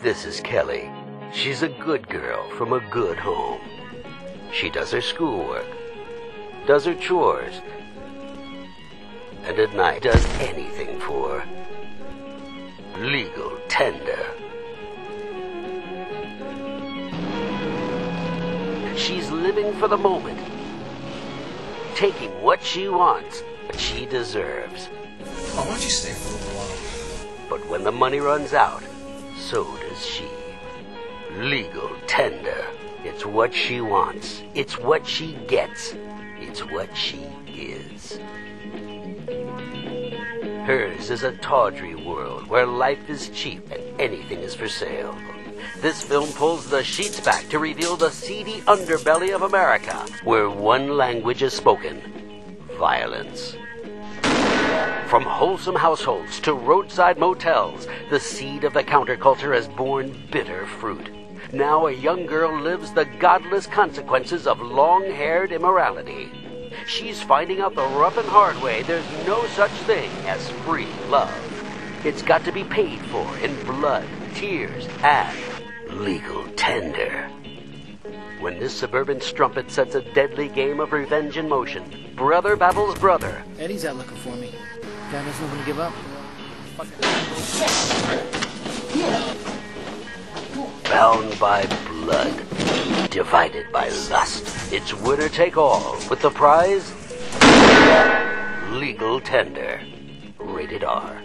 This is Kelly. She's a good girl from a good home. She does her schoolwork, does her chores, and at night does anything for legal tender. She's living for the moment, taking what she wants, what she deserves. Oh, why don't you stay for a little while? But when the money runs out, so does she. Legal tender. It's what she wants. It's what she gets. It's what she is. Hers is a tawdry world where life is cheap and anything is for sale. This film pulls the sheets back to reveal the seedy underbelly of America, where one language is spoken violence. From wholesome households to roadside motels, the seed of the counterculture has borne bitter fruit. Now a young girl lives the godless consequences of long haired immorality. She's finding out the rough and hard way there's no such thing as free love. It's got to be paid for in blood, tears, and legal tender. When this suburban strumpet sets a deadly game of revenge in motion, brother battles brother. Eddie's out looking for me. Guy doesn't want to give up. Bound by blood, divided by lust. It's winner take all, with the prize legal tender. Rated R.